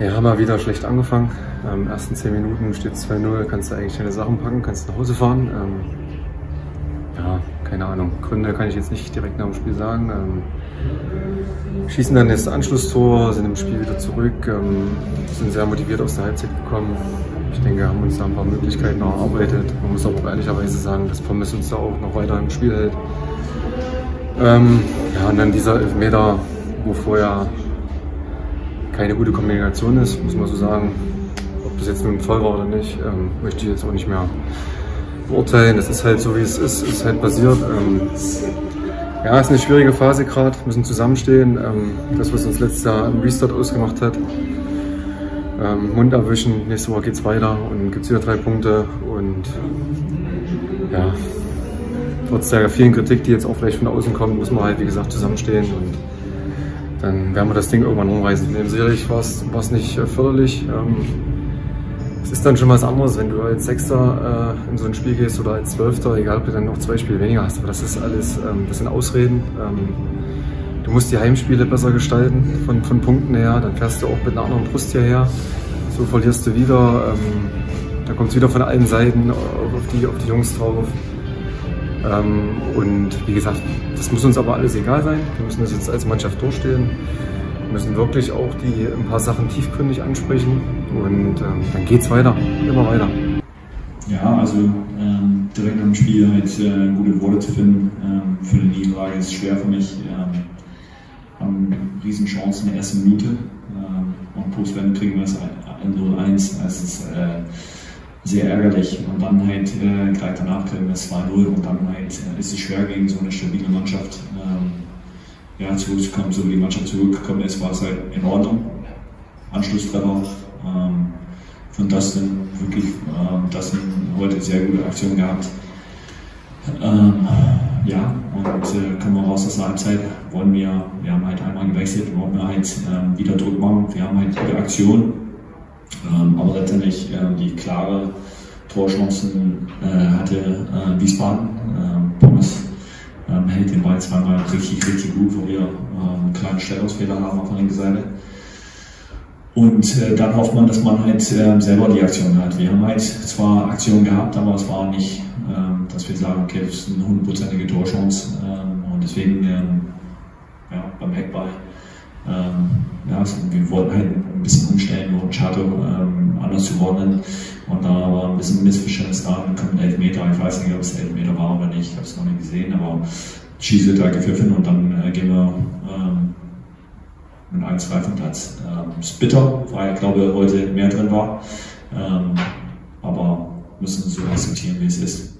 Ja, haben wir wieder schlecht angefangen. Ähm, ersten 10 Minuten steht 2-0, kannst du eigentlich deine Sachen packen, kannst nach Hause fahren. Ähm, ja, keine Ahnung. Gründe kann ich jetzt nicht direkt nach dem Spiel sagen. Ähm, schießen dann das Anschlusstor, sind im Spiel wieder zurück, ähm, sind sehr motiviert aus der Halbzeit gekommen. Ich denke, haben uns da ein paar Möglichkeiten erarbeitet. Man muss aber auch ehrlicherweise sagen, dass Pommes uns da auch noch weiter im Spiel hält. Ähm, ja, und dann dieser Elfmeter, wo vorher keine gute Kombination ist, muss man so sagen. Ob das jetzt nun voll war oder nicht, ähm, möchte ich jetzt auch nicht mehr beurteilen. Das ist halt so, wie es ist, ist halt passiert. Ähm, ja, ist eine schwierige Phase gerade, müssen zusammenstehen. Ähm, das, was uns letztes Jahr im Restart ausgemacht hat. Ähm, Mund erwischen, nächste Woche geht es weiter und gibt es wieder drei Punkte. Und ja, trotz der vielen Kritik, die jetzt auch vielleicht von außen kommt, muss man halt, wie gesagt, zusammenstehen und dann werden wir das Ding irgendwann rumreißen. Dem sicherlich war es nicht äh, förderlich. Ähm, es ist dann schon was anderes, wenn du als Sechster äh, in so ein Spiel gehst oder als Zwölfter, egal ob du dann noch zwei Spiele weniger hast. Aber das ist alles, ähm, das sind Ausreden. Ähm, du musst die Heimspiele besser gestalten von, von Punkten her. Dann fährst du auch mit einer anderen Brust hierher. So verlierst du wieder. Da kommt es wieder von allen Seiten auf die, auf die Jungs drauf. Ähm, und wie gesagt, das muss uns aber alles egal sein. Wir müssen das jetzt als Mannschaft durchstehen. Wir müssen wirklich auch die ein paar Sachen tiefgründig ansprechen und ähm, dann geht es weiter, immer weiter. Ja, also ähm, direkt dem Spiel halt äh, gute Worte zu finden ähm, für eine Niederlage ist schwer für mich. Ähm, haben Riesenchancen in der ersten Minute ähm, und Postwende kriegen wir es 0-1. Also es äh, sehr ärgerlich. Und dann halt äh, gleich danach kriegen wir 2-0 und dann halt äh, ist es schwer gegen so eine stabile Mannschaft ähm, ja, zurückzukommen. So wie die Mannschaft zurückgekommen ist, war es halt in Ordnung. Anschlusstreffer ähm, von Dustin, wirklich ähm, Dustin heute sehr gute Aktion gehabt. Ähm, ja, und äh, kommen wir raus aus der Halbzeit, wollen wir, wir haben halt einmal gewechselt, wollen wir halt ähm, wieder Druck machen, wir haben halt gute Aktionen, ähm, aber letztendlich äh, die klare Torchancen äh, hatte äh, Wiesbaden. Ähm, Pommes ähm, hält den Ball zweimal richtig, richtig gut, wo wir ähm, einen kleinen Stellungsfehler haben auf der linken Seite. Und äh, dann hofft man, dass man halt äh, selber die Aktion hat. Wir haben halt zwar Aktionen gehabt, aber es war nicht, äh, dass wir sagen, okay, das ist eine hundertprozentige Torchance. Ähm, und deswegen ähm, ja, beim Hackball also wir wollten halt ein bisschen umstellen, und Chato ähm, anders zuordnen. Und da war ein bisschen Missverständnis da, dann kommt ein Elfmeter. Ich weiß nicht, ob es Elfmeter war oder nicht, ich habe es noch nicht gesehen, aber Schieße da gepfiffen und dann äh, gehen wir ähm, mit 1-2 vom Platz. Ähm, ist bitter, weil ich glaube, heute mehr drin war. Ähm, aber müssen so akzeptieren, wie es ist.